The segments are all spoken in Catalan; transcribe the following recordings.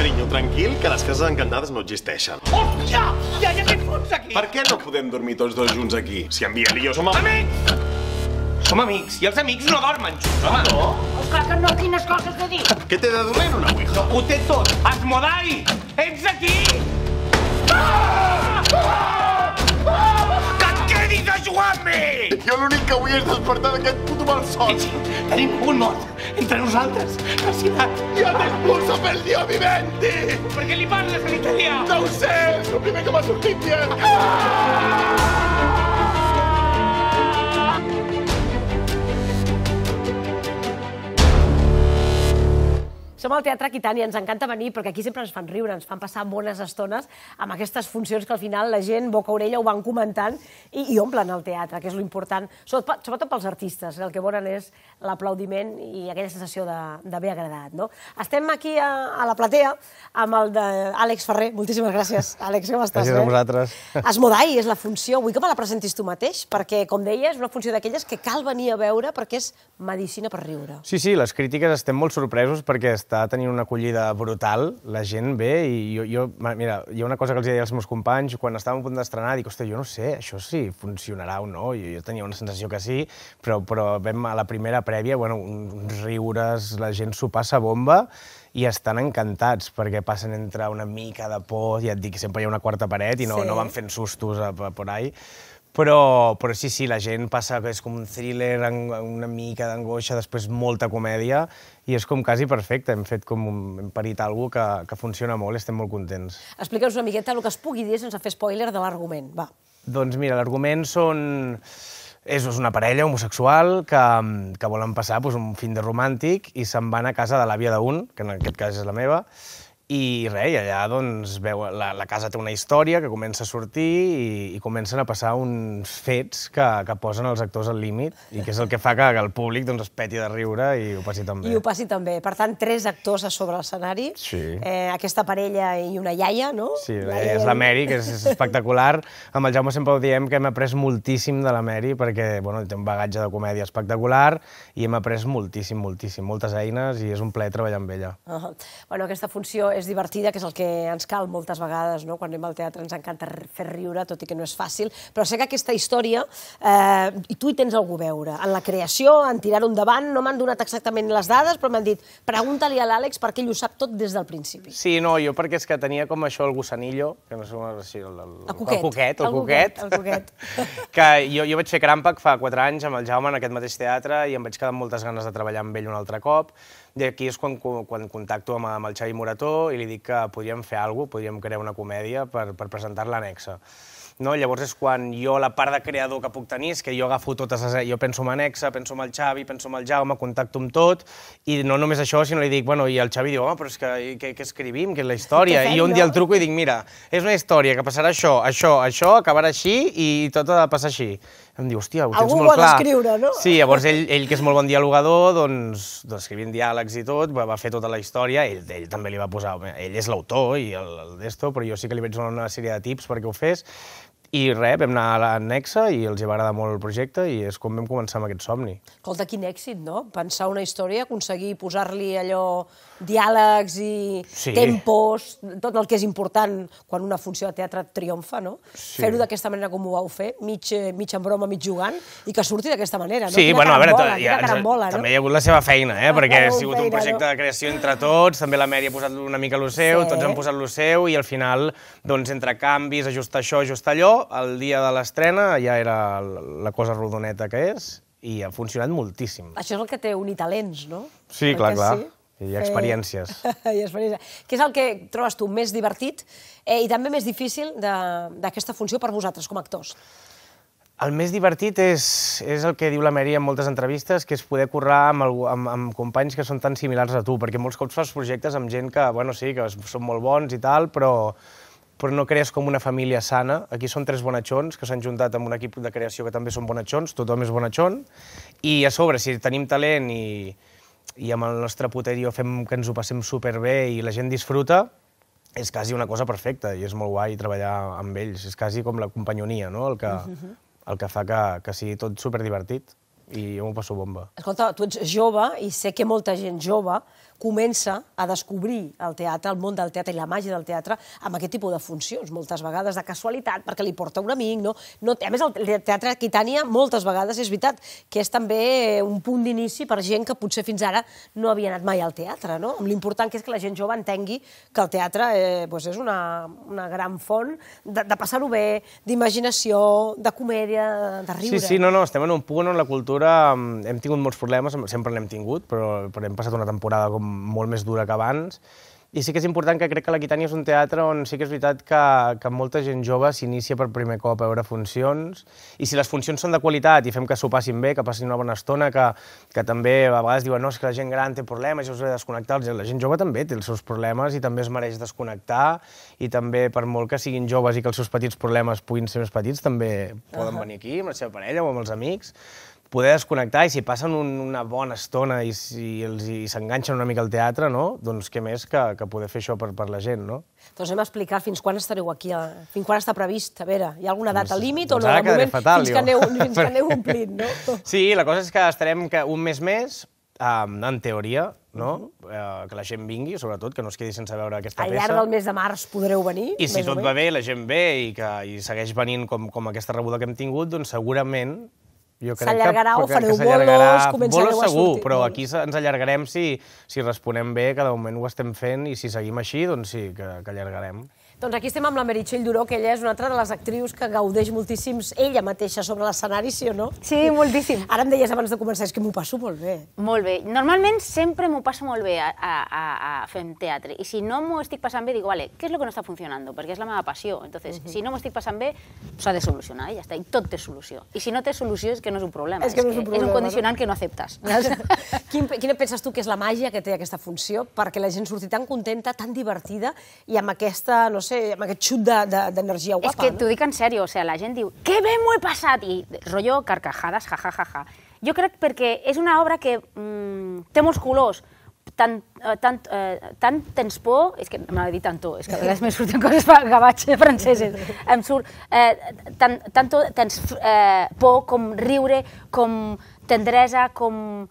Carinyo, tranquil, que les cases encantades no existeixen. Hòstia! Ja, ja què fots aquí? Per què no podem dormir tots dos junts aquí? Si en Biel i jo som... am- Amics! Som amics, i els amics no dormen junts, home. No? Oh, clar que no, quines coses de dir. Què té de dolent una ouija? Ho té tot. Esmodai! Ets aquí? Ah! Ah! Ah! Mi! Jo l'únic que vull és despertar d'aquest puto malson. Tenim un mort entre nosaltres, Calcinat. Ja t'expulso pel dio viventi! Per què li parles en italià? No ho sé, és el primer que m'ha sortit bien. Som al Teatre Aquitània, ens encanta venir perquè aquí sempre ens fan riure, ens fan passar bones estones amb aquestes funcions que al final la gent, boca a orella, ho van comentant i, i omplen el teatre, que és lo important, sobretot, pels artistes, el que volen és l'aplaudiment i aquella sensació de- d'haver agradat. No? Estem aquí a, a la platea amb el d'Àlex Ferrer. Moltíssimes gràcies, Àlex, com estàs? Gràcies a bé? vosaltres. Esmodai és la funció, vull que me la presentis tu mateix, perquè, com deia, és una funció d'aquelles que cal venir a veure perquè és medicina per riure. Sí, sí, les crítiques estem molt sorpresos perquè està tenint una acollida brutal. La gent ve i jo, jo mira, hi ha una cosa que els deia als meus companys, quan estàvem a punt d'estrenar, dic, ostres, jo no sé, això sí funcionarà o no. Jo, jo tenia una sensació que sí, però, però vam a la primera prèvia, bueno, uns riures, la gent s'ho passa bomba i estan encantats perquè passen entre una mica de por, ja et dic, sempre hi ha una quarta paret i no, Sí. no van fent sustos a, a, por ahí, però, però sí, sí, la gent passa que és com un thriller, una mica d'angoixa, després molta comèdia, i és com quasi perfecte. Hem fet com un, hem parit alguna que, que funciona molt, estem molt contents. Explica'ns una miqueta el que es pugui dir sense fer spoiler de l'argument, va. Doncs mira, l'argument són... És una parella homosexual que, que volen passar doncs, un fin de romàntic i se'n van a casa de l'àvia d'un, que en aquest cas és la meva, i res, i allà doncs, veu, la, la casa té una història que comença a sortir i, i comencen a passar uns fets que, que posen els actors al límit i que és el que fa que, que el públic doncs, es peti de riure i ho passi també. I ho passi també. Per tant, tres actors a sobre l'escenari. Sí. Eh, aquesta parella i una iaia, no? Sí, és la Mary, que és, és espectacular. Amb el Jaume sempre ho diem, que hem après moltíssim de la Mary, perquè bueno, té un bagatge de comèdia espectacular i hem après moltíssim, moltíssim, moltes eines i és un plaer treballar amb ella. Uh -huh. bueno, aquesta funció és divertida, que és el que ens cal moltes vegades, no? quan anem al teatre ens encanta fer riure, tot i que no és fàcil, però sé que aquesta història, eh, i tu hi tens algú a veure, en la creació, en tirar-ho endavant, no m'han donat exactament les dades, però m'han dit, pregunta-li a l'Àlex perquè ell ho sap tot des del principi. Sí, no, jo perquè és que tenia com això el gossanillo, que no sé com es diu, el, el, El cuquet. el cuquet, el, cuquet, el cuquet. que jo, jo vaig fer Crampac fa 4 anys amb el Jaume en aquest mateix teatre i em vaig quedar amb moltes ganes de treballar amb ell un altre cop. I aquí és quan, quan contacto amb, amb el Xavi Morató i li dic que podríem fer alguna cosa, podríem crear una comèdia per, per presentar-la anexa. No? Llavors és quan jo, la part de creador que puc tenir, és que jo agafo totes les... Jo penso en Anexa, penso en el Xavi, penso en el Jaume, contacto amb tot, i no només això, sinó li dic, bueno, i el Xavi diu, home, però és que què, què escrivim, què és la història? I jo un dia el truco i dic, mira, és una història que passarà això, això, això, acabarà així i tot ha de passar així. Em diu, hòstia, ho tens Algú molt clar. d'escriure, no? Sí, llavors ell, ell, que és molt bon dialogador, doncs, doncs escrivint diàlegs i tot, va, va fer tota la història, ell, ell també li va posar, ell és l'autor i el, el d'esto, però jo sí que li vaig donar una sèrie de tips perquè ho fes, i res, vam anar a l'annexa i els hi va agradar molt el projecte i és com vam començar amb aquest somni. Escolta, quin èxit, no? Pensar una història, aconseguir posar-li allò diàlegs i Sí. tempos, tot el que és important quan una funció de teatre triomfa, no? Sí. Fer-ho d'aquesta manera com ho vau fer, mig, eh, mig en broma, mig jugant, i que surti d'aquesta manera, no? Sí, Quina bueno, a veure, ja, carambola, no? també hi ha hagut la seva feina, eh? perquè ha sigut feina, un projecte no? de creació entre tots, també la Mary ha posat una mica el seu, Sí. tots han posat el seu, i al final, doncs, entre canvis, ajustar això, ajustar allò, el dia de l'estrena ja era la cosa rodoneta que és, i ha funcionat moltíssim. Això és el que té unir talents, no? Sí, Oi clar, clar. sí? I experiències. I experiències. Què és el que trobes tu més divertit eh, i també més difícil d'aquesta funció per vosaltres, com a actors? El més divertit és, és el que diu la Mary en moltes entrevistes, que és poder currar amb, algú, amb, amb companys que són tan similars a tu, perquè molts cops fas projectes amb gent que, bueno, sí, que són molt bons i tal, però, però no crees com una família sana. Aquí són tres bonachons que s'han juntat amb un equip de creació que també són bonachons, tothom és bonachon, i a sobre, si tenim talent i, i amb el nostre puterio fem que ens ho passem superbé i la gent disfruta, és quasi una cosa perfecta i és molt guai treballar amb ells. És quasi com la companyonia, no? El que, el que fa que, que sigui tot superdivertit i jo m'ho passo bomba. Escolta, tu ets jove i sé que molta gent jove comença a descobrir el teatre, el món del teatre i la màgia del teatre amb aquest tipus de funcions, moltes vegades de casualitat, perquè li porta un amic, no? no a més, el teatre Aquitània moltes vegades és veritat que és també un punt d'inici per gent que potser fins ara no havia anat mai al teatre, no? L'important que és que la gent jove entengui que el teatre eh, doncs és una, una gran font de, de passar-ho bé, d'imaginació, de comèdia, de riure. Sí, sí, no, no, estem en un punt on la cultura mm, hem tingut molts problemes, sempre n'hem tingut, però, però hem passat una temporada com molt més dura que abans, i sí que és important que crec que l'Aquitània és un teatre on sí que és veritat que, que molta gent jove s'inicia per primer cop a veure funcions, i si les funcions són de qualitat i fem que s'ho passin bé, que passin una bona estona, que, que també a vegades diuen no, és que la gent gran té problemes, jo us he de desconnectar, la gent jove també té els seus problemes i també es mereix desconnectar, i també per molt que siguin joves i que els seus petits problemes puguin ser més petits, també poden venir aquí amb la seva parella o amb els amics, poder desconnectar i si passen un, una bona estona i si els hi s'enganxen una mica al teatre, no? doncs què més que, que poder fer això per, per la gent, no? Doncs anem a explicar fins quan estareu aquí, a... fins quan està previst. A veure, hi ha alguna data Doncs- límit doncs o no? ara De moment, fatal, fins, jo. que aneu, fins que aneu omplint, no? Sí, la cosa és que estarem que un mes més, um, en teoria, no? uh, que la gent vingui, sobretot, que no es quedi sense veure aquesta Al peça. llarg del mes de març podreu venir. I si tot va bé, la gent ve i, que, i segueix venint com, com aquesta rebuda que hem tingut, doncs segurament jo crec S'allargarà o fareu que bolos, començareu bolos a segur, sortir. però aquí ens allargarem si, si responem bé, que de moment ho estem fent, i si seguim així, doncs sí, que, que allargarem. Doncs aquí estem amb la Meritxell Duró, que ella és una altra de les actrius que gaudeix moltíssims ella mateixa sobre l'escenari, sí o no? Sí, moltíssim. Ara em deies abans de començar, és que m'ho passo molt bé. Molt bé. Normalment sempre m'ho passo molt bé a, a, a, a fent teatre. I si no m'ho estic passant bé, digo, vale, què és el que no està funcionando? Perquè és la meva passió. Entonces, si no m'ho estic passant bé, s'ha de solucionar i ja està. I tot té solució. I si no té solució és que no és un problema. És que no és un problema, És un condicionant que no acceptes. Quin, quina penses tu que és la màgia que té aquesta funció perquè la gent surti tan contenta, tan divertida i amb aquesta, no sé, amb aquest xut de- de- d'energia de, És guapa, que no? t'ho dic en sèrio, o sigui, la gent diu, que bé m'ho he passat, i rotllo carcajades, ja, ja, ja, ja. Jo crec perquè és una obra que mm, té molts colors, tant, eh, tant, eh, tant tens por, és que m'ha dit tanto, és que a vegades me surten coses gavatxes franceses, em surt, eh, tant, tanto tens eh, por com riure, com tendresa, com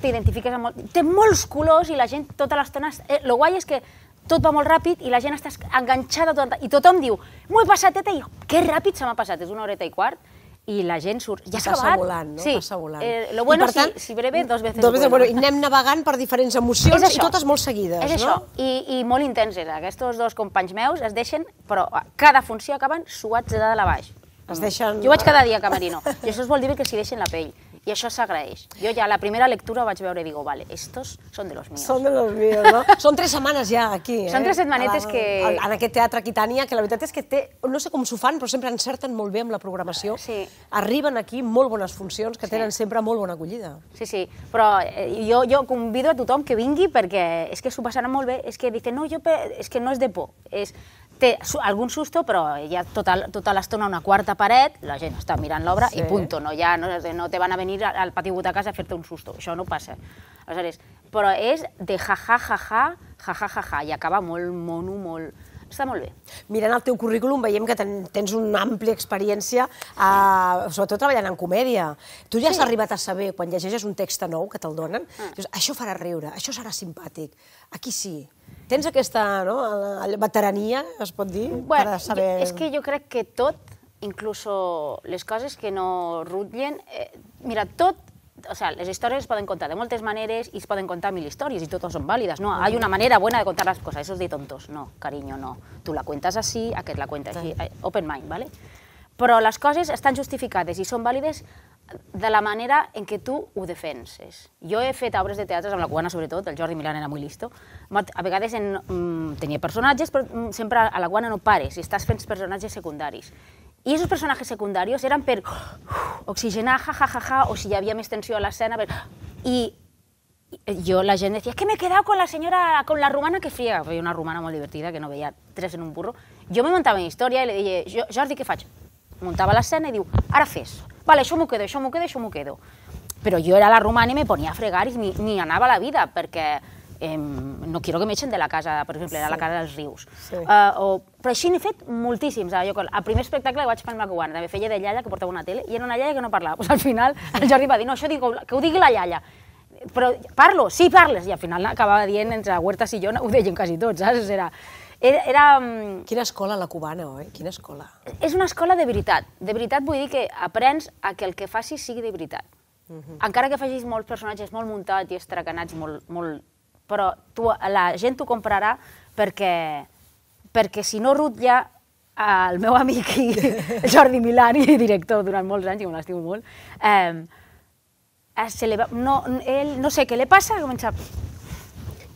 t'identifiques amb molt... Té molts colors i la gent tota l'estona... Eh, lo guai és que tot va molt ràpid i la gent està enganxada tot, i tothom diu, m'ho he passat, teta, i jo, que ràpid se m'ha passat, és una horeta i quart, i la gent surt, ja s'ha acabat. volant, no? Sí. Passa volant. Eh, lo I, bueno, per tant, si, si breve, dos veces Dos veces bueno. bueno. I anem navegant per diferents emocions i totes molt seguides, És no? això, I, i molt intenses. Aquests dos companys meus es deixen, però cada funció acaben suats de dalt a baix. Es deixen- Jo vaig cada dia a Camerino, i això es vol dir que s'hi deixen la pell. I això s'agraeix. Jo ja a la primera lectura vaig veure i digo, vale, estos son de los míos. Són de los míos, no? Són tres setmanes ja aquí, eh? Són tres setmanetes A la- que- En aquest teatre Aquitània, que la veritat és que té... No sé com s'ho fan, però sempre encerten molt bé amb la programació. Sí. Arriben aquí molt bones funcions que Sí. tenen sempre molt bona acollida. Sí, sí, però eh, jo, jo convido a tothom que vingui perquè és que s'ho passaran molt bé, és que dicen, no, jo pe... és que no és de por, és, té algun susto, però hi ha tota, tota l'estona una quarta paret, la gent està mirant l'obra sí. i punto, no, ja, no, no te van a venir al pati butacàs a fer-te un susto, això no passa. Aleshores, però és de ja-ja-ja-ja, ja-ja-ja-ja, i acaba molt mono, molt està molt bé. Mirant el teu currículum veiem que ten, tens una àmplia experiència, eh, sobretot treballant en comèdia. Tu ja sí. has arribat a saber, quan llegeixes un text nou que te'l donen, mm. dius, això farà riure, això serà simpàtic, aquí sí. Tens aquesta no, veterania, es pot dir, Bueno, per saber... jo, és que jo crec que tot, incluso les coses que no rutllen, eh, mira, tot, o sea, les històries es poden contar de moltes maneres i es poden contar mil històries i totes són vàlides. No, hay una manera buena de contar las cosas, eso es de tontos. No, cariño, no. Tu la cuentas así, aquest la cuenta així, eh, open mind, ¿vale? Però les coses estan justificades i són vàlides de la manera en què tu ho defenses. Jo he fet obres de teatre amb la cubana, sobretot, el Jordi Milán era molt listo. A vegades en, mm, tenia personatges, però mm, sempre a la cubana no pares i estàs fent personatges secundaris. I aquests personatges secundaris eren per uh, oxigenar, ja, ja, ja, ja, o si hi havia més tensió a l'escena. Per... I yo, la gente decía, es que me he quedado con la señora, con la rumana que friega. Una rumana muy divertida que no veía tres en un burro. Jo me montava en història i li deia, "Jo- Jordi, què faig? Muntava l'escena i diu, ara fes. Vale, això m'ho quedo, això m'ho quedo, això m'ho quedo. Però jo era la romana i me ponia a fregar i ni, ni anava la vida, perquè eh, no quiero que m'eixen de la casa, per exemple, era la casa dels rius. Sí. Uh, o, però així n'he fet moltíssims. eh, Jo, el primer espectacle que vaig fer amb la cubana, també feia de iaia que portava una tele, i era una iaia que no parlava. Pues al final el Jordi va dir, no, això digo, que ho digui la iaia. però parlo, sí parles, i al final acabava dient entre Huertas i jo, ho deien quasi tots, saps? Era, era, era, mm, Quina escola la cubana, oi? Quina escola. és una escola de veritat. De veritat vull dir que aprens a que el que facis sigui de veritat. Encara que facis molts personatges molt muntats i estracanats, molt, molt... però tu, la gent t'ho comprarà perquè, perquè si no rutlla el meu amic i Jordi Milani, director durant molts anys, i me l'estimo molt, eh, se va, no, ell, no sé què li passa, comença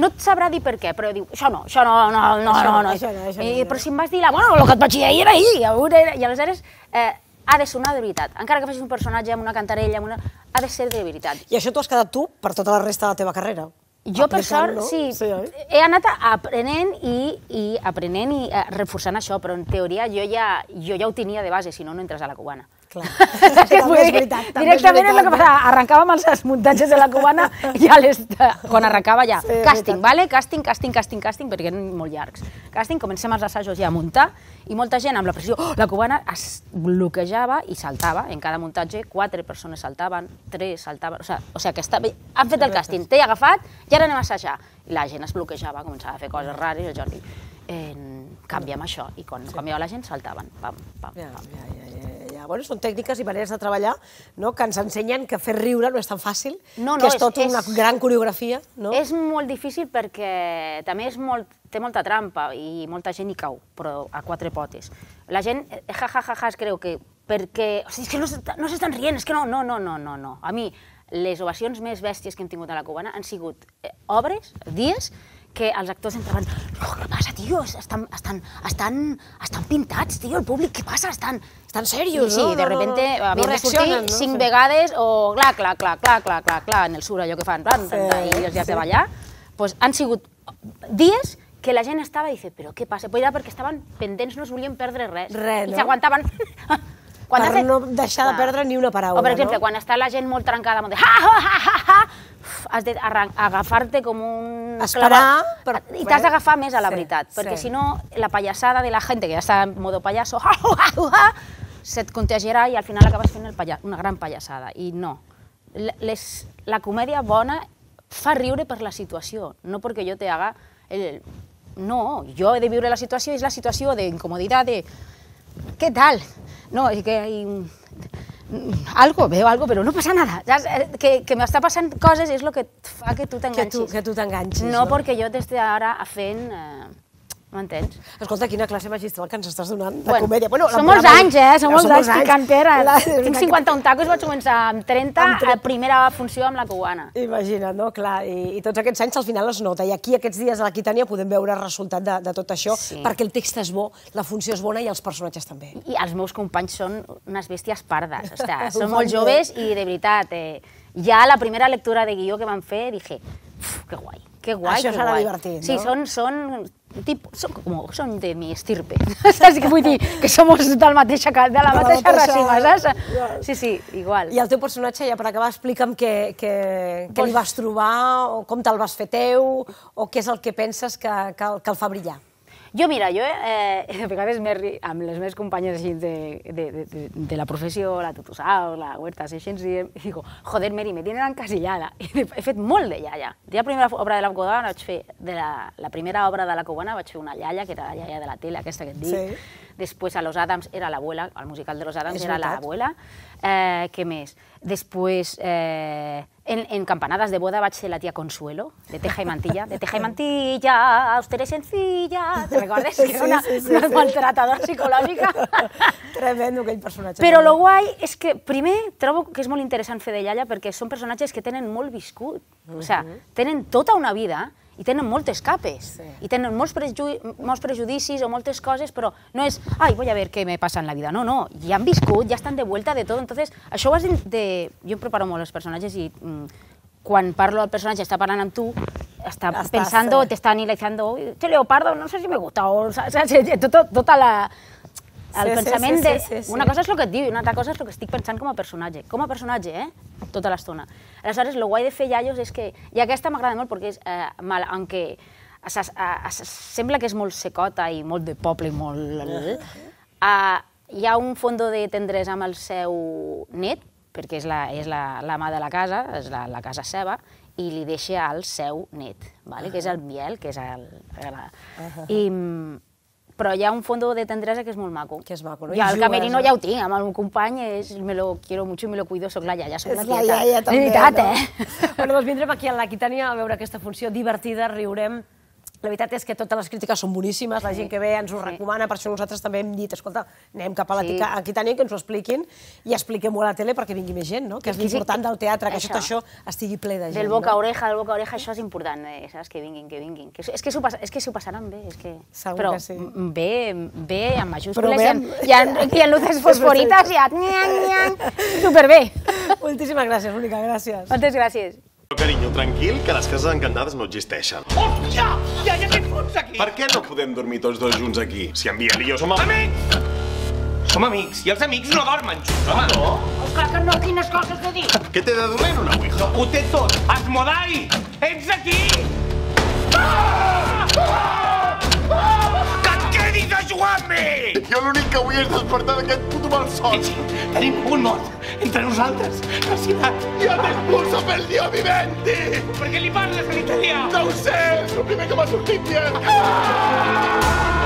no et sabrà dir per què, però diu, això no, això no, no, no, Això no, no, això no, això no, I, no. però si em vas dir, la, bueno, el que et vaig dir ahir era ahir, i aleshores eh, ha de sonar de veritat. Encara que facis un personatge amb una cantarella, amb una... ha de ser de veritat. I això t'ho has quedat tu per tota la resta de la teva carrera. Jo, per sort, sí, sí oi? he anat aprenent i, i aprenent i eh, reforçant això, però en teoria jo ja, jo ja ho tenia de base, si no, no entres a la cubana. Clar. Vull és dir? veritat, també és Directament és el que veritat. passava. Arrencàvem els muntatges de la cubana i ja les, quan arrencava ja. Sí, veritat. vale? Casting, casting, casting, casting, perquè eren molt llargs. Casting, comencem els assajos ja a muntar i molta gent amb la pressió, oh, la cubana es bloquejava i saltava. En cada muntatge, quatre persones saltaven, tres saltaven... O sigui, o sigui que estava... han fet el càsting, t'he agafat i ara anem a assajar. I la gent es bloquejava, començava a fer coses rares i el Jordi, eh, canviem això. I quan sí. canviava la gent, saltaven. Pam, pam, pam. ja, ja, ja, ja. Bueno, són tècniques i maneres de treballar no? que ens ensenyen que fer riure no és tan fàcil, No, no, que és, és- tota és- una gran coreografia. No? És molt difícil perquè també és molt, té molta trampa i molta gent hi cau, però a quatre potes. La gent, eh, ja, ja, ja, ja, es creu que perquè... O sigui, és que no no s'estan rient, és que no, no, no, no, no, no. A mi, les ovacions més bèsties que hem tingut a la cubana han sigut eh, obres, dies, que els actors entraven, oh, què passa, tio? Estan, estan, estan, estan pintats, tio, el públic, què passa? Estan... Estan serios, sí, no? de No, no, repente no. havien de sortir no? cinc Sí. vegades o clar, clar, clar, clar, clar, clar, clar, en el sur allò que fan, plan, Sí, i els dies sí. de ballar, pues han sigut dies que la gent estava i dice, però què passa? Pues era perquè estaven pendents, no es volien perdre res. Res, I no? s'aguantaven. Per has de- no deixar de perdre ni una paraula, O, per exemple, no? quan està la gent molt trencada, molt de ha, ha, ha, ha, ha, uf, has d'agafar-te com un... Esperar per- I t'has d'agafar més a la Sí, veritat, perquè sí. si no, la pallassada de la gent que ja està en modo pallasso, ha, ha, ha, ha, se't contagiarà i al final acabes fent el palla una gran pallassada. I no. Les, la comèdia bona fa riure per la situació, no perquè jo te haga... El, no, jo he de viure la situació, és la situació d'incomoditat, de... ¿Qué tal? No, es que un- algo, veo algo, pero no pasa nada. Saps? Eh, Que, que m'està passant coses és el que fa que tu Que tu, t'enganxis. que tu t'enganxis. No perquè jo des d'ara fent... Eh, M'entens? Escolta, quina classe magistral que ens estàs donant de Bueno, comèdia. Bueno, són molts anys, eh? Són molts anys picantera. La- Tinc 51 tacos, vaig començar amb 30, Amb tre- a primera funció amb la cubana. Imagina't, no? Clar, i, i tots aquests anys al final es nota. I aquí, aquests dies a l'Aquitània, podem veure el resultat de, de tot això, Sí. perquè el text és bo, la funció és bona i els personatges també. I els meus companys són unes bèsties pardes, o són molt joves i de veritat, eh, ja la primera lectura de guió que van fer dije, "Uf, que guai, que guai, Això que serà guai. divertit, Sí, no? són, són, tipo, són, com, són de mi estirpe, saps què vull dir? Que som del mateixa, ca- de la De mateixa mateixa- racima, saps? Sí, sí, igual. I el teu personatge, ja per acabar, explica'm què, què, què li vas trobar, o com te'l vas fer teu, o què és el que penses que, que, el- que el fa brillar. Jo, mira, jo eh, a vegades amb les meves companyes així de, de, de, de, de la professió, la Tutusau, la Huertas, així, i, digo, joder, Meri, me tienen encasillada. I he fet molt de iaia. De la primera obra de la cubana vaig fer, de la, la primera obra de la cubana vaig fer una iaia, que era la iaia de la tele, aquesta que et dic. Sí. Després a Los Adams era l'abuela, el musical de Los Adams És era veritat. l'abuela. Eh, què més? Després, eh, en, en Campanadas de boda ser la tia Consuelo, de Teja i Mantilla. De Teja i Mantilla, usted es sencilla. ¿Te recordes? Que era una, Sí, sí, sí, una sí. maltratadora psicològica. Tremendo, aquell personatge. Però lo guai és que, primer, trobo que és molt interessant fer de iaia perquè són personatges que tenen molt viscut. O sigui, tenen tota una vida i tenen moltes capes. Sí. I tenen molts, preju molts prejudicis o moltes coses, però no és, ai, voy a ver què me passa en la vida. No, no, ja han viscut, ja estan de vuelta de tot. Entonces, això ho has de... de... Jo em preparo molt els personatges i mm, quan parlo al personatge, està parlant amb tu, està Estàs, pensando, eh. te está analizando, este leopardo, no sé si me gusta, o saps? Tot, tota la... El Sí, sí, pensament sí, de... sí, sí, sí. Una cosa és el que et diu i una altra cosa és el que estic pensant com a personatge. Com a personatge, eh? Tota l'estona. Aleshores, el guai de fer iaios és que... I aquesta m'agrada molt perquè és... Eh, mal, aunque es, es, es, sembla que és molt secota i molt de poble i molt... Uh, hi ha un fondo de tendresa amb el seu net, perquè és la, és la, la mà de la casa, és la, la casa seva, i li deixa al seu net, vale? que és el Biel, que és el... el I, mm, però hi ha un fondo de tendresa que és molt maco. Que és maco, no? I el camerino no? ja ho tinc, amb el meu company, és, me lo quiero mucho i me lo cuido, soc la iaia, soc És la la iaia, també, veritat, no? eh? Bueno, doncs vindrem aquí a l'Aquitània a veure aquesta funció divertida, riurem. La veritat és que totes les crítiques són boníssimes, la gent que ve ens ho recomana, per això nosaltres també hem dit, escolta, anem cap a Sí. l'Aquitània que ens ho expliquin i expliquem-ho a la tele perquè vingui més gent, no? Que és l'important del teatre, que això. tot això estigui ple de gent. Del boca a oreja, del boca a oreja, això és important, eh? saps? Que vinguin, que vinguin. Que, és que s'ho pas- és que passaran bé, és que... Segur però que sí. bé, bé, amb majúscules, hi ha, amb- hi ha luces fosforites. Nyang, nyang, superbé. Moltíssimes gràcies, Mónica, gràcies. Moltes gràcies. Però, carinyo, tranquil, que les cases encantades no existeixen. Hòstia! Ja, ja, què et fots aquí? Per què no podem dormir tots dos junts aquí? Si en Biel i jo som... Amics! Som amics, i els amics no dormen junts, home. No? Oh, clar que no, quines coses de dir. Què té de dolent una ouija? Ho té tot. Asmodai! Ets aquí! Ah! Ah! Jo l'únic que vull és despertar d'aquest puto malson. Tenim un mort entre nosaltres, fascinat. ¡Yo te expulso per Dio viventi! Per què li parles en italià? No ho sé, és el primer que m'ha sortit bien.